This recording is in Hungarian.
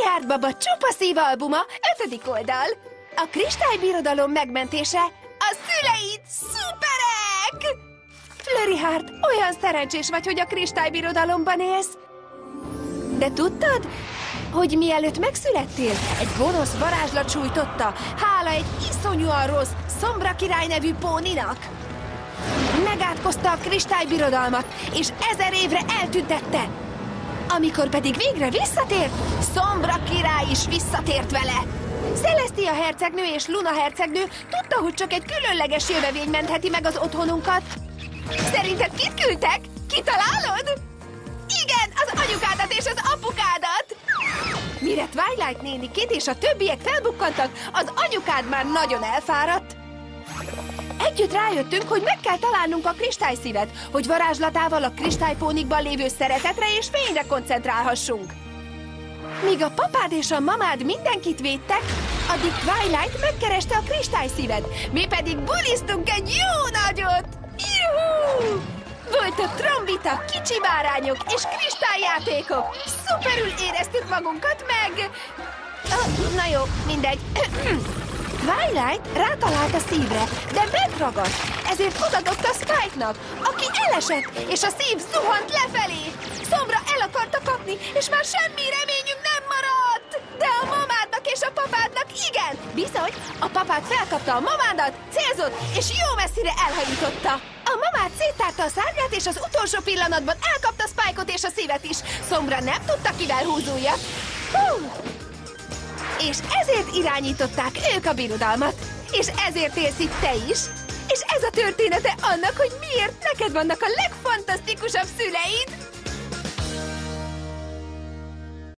Richard baba csupa szív albuma, ötödik oldal. A kristálybirodalom megmentése. A szüleid szuperek! Flörihárd, olyan szerencsés vagy, hogy a kristálybirodalomban élsz. De tudtad, hogy mielőtt megszülettél, egy gonosz varázslat sújtotta, hála egy iszonyúan rossz, Szombra király nevű póninak? Megátkozta a kristálybirodalmat, és ezer évre eltüntette. Amikor pedig végre visszatért, Szombra király is visszatért vele. Celestia hercegnő és Luna hercegnő tudta, hogy csak egy különleges jövevény mentheti meg az otthonunkat. Szerinted kit küldtek? Kitalálod? Igen, az anyukádat és az apukádat! Mire Twilight néni Kit és a többiek felbukkantak, az anyukád már nagyon elfáradt. Együtt rájöttünk, hogy meg kell találnunk a kristályszívet, hogy varázslatával a kristálypónikban lévő szeretetre és fényre koncentrálhassunk. Míg a papád és a mamád mindenkit védtek, addig Twilight megkereste a kristályszívet, mi pedig buliztunk egy jó nagyot! Juhú! Volt a trombita, kicsi bárányok és kristályjátékok. Szuperül éreztük magunkat meg... Ah, na jó, mindegy. Twilight rátalált a szívre, de megragadt, ezért odadobta Spike-nak, aki elesett, és a szív zuhant lefelé. Szomra el akarta kapni, és már semmi reményünk nem maradt. De a mamádnak és a papádnak igen. Bizony, a papád felkapta a mamádat, célzott, és jó messzire elhajította. A mamád széttárta a szárnyát, és az utolsó pillanatban elkapta Spike-ot és a szívet is. Szomra nem tudta, kivel húzulja. Hú! És ezért irányították ők a birodalmat. És ezért élsz itt te is. És ez a története annak, hogy miért neked vannak a legfantasztikusabb szüleid.